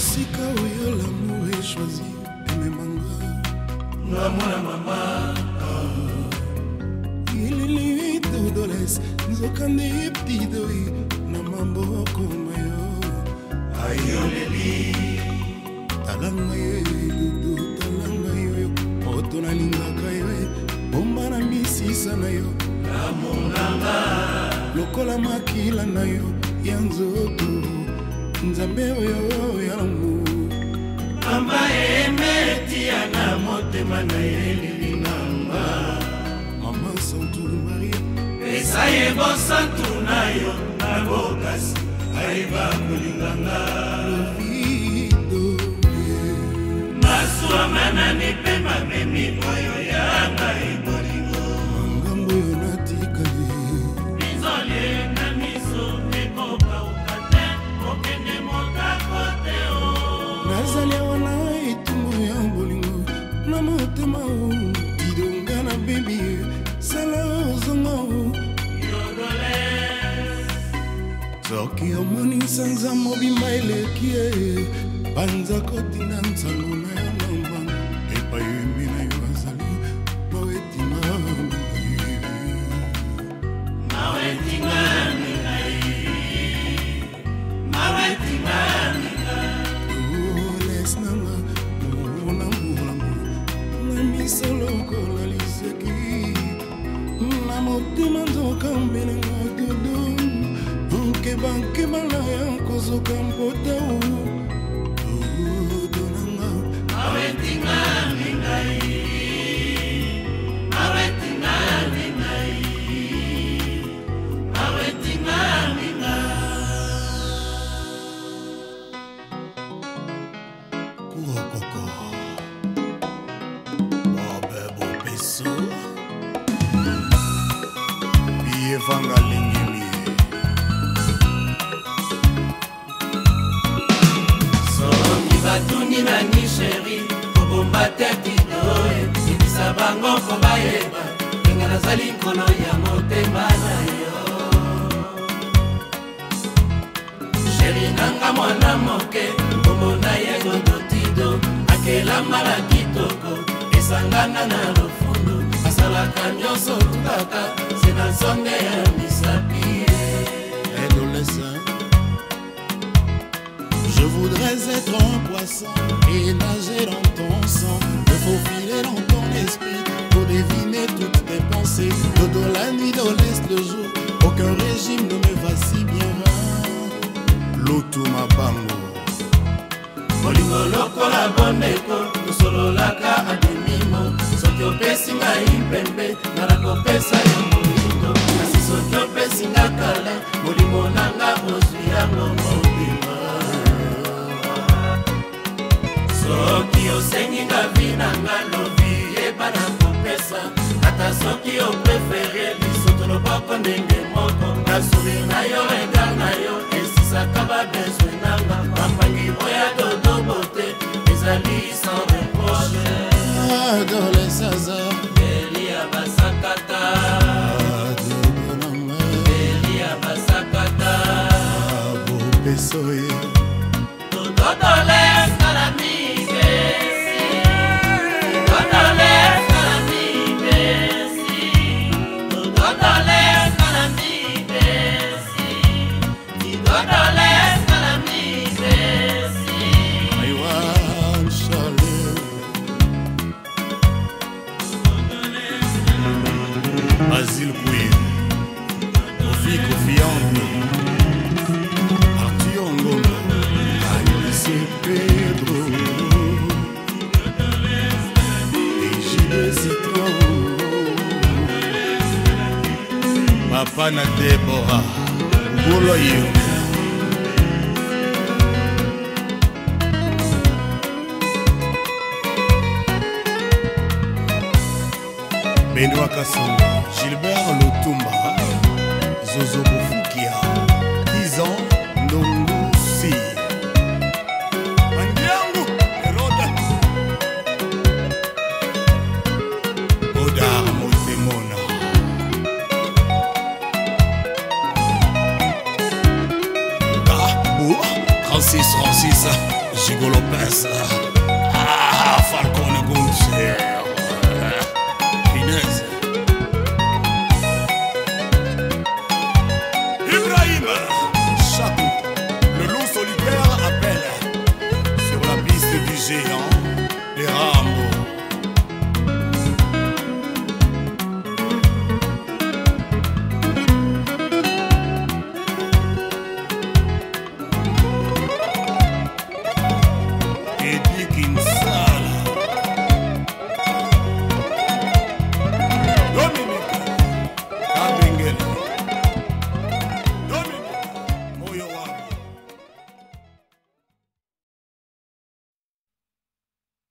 esika oyo lamour echoisi ememanga nga mwana mama ilili tudoles nzokande epidoi na maboko na yo ayoleli talanga yo edudu talanga yo oto nalingaka yo bomba na misisa na yo lamonanga lokola makila na yo ya nzoto nzambe oyo ya longu pamba emetia na motema na ye lilinanga mama santu maria pesa ye bosantu na yo na bokasi ayeba kolinganga masuwa manani mpe mamemi oyo yanga ebolingo mangambo yo natikali bizoli na miso ekokauka eleki omonisa nza mobima eleki ye banza kotinda nsango na yo lomba epai yembi na yo azali mawetima les nanga mona molango na miso lokola liseki na motema nzoka mbelenga nazoka mpota tonanga awetinga mingai awetinga mingai awetinga minga kurokoko babe bopeso bievangale batuni nani sheri kobomba te kidoe silisa bango mpo bayeba ndenge nazali nkolo ya motema na yo sheri nanga mwana moke komona ye gondotido akelama na kitoko esangana na lofundu asalaka nyonso kaka se na nsonge ya voudrais être un poisson et nager dans ton sang, me faufiler dans ton esprit pour deviner toutes tes pensées. Le dos la nuit, dans l'est le jour, aucun régime ne me va si bien. L'auto ma bango. Bolingo loko la boneko, solo laka adimimo. Soki opesi impembe, pembe, narakopesa yo molimo. Kasi soki opesi nga kala, molimo nanga ozwi yango mobima. soki osengi nga vi na nga lobi yeba na kopesa ata soki oprefere lisoto loboko ndenge moko nasourir na yo regar na yo esisaka babezwe nanga bambangi oya dodobote ezali sans reproche adolesaza eli ya basakata pessoa Basile Kouy Kofi Kofi Ango Arthur Ngongo Alice Pedro Égide Citron Papa na Deborah Bolo Yo bendwakasonga Yes.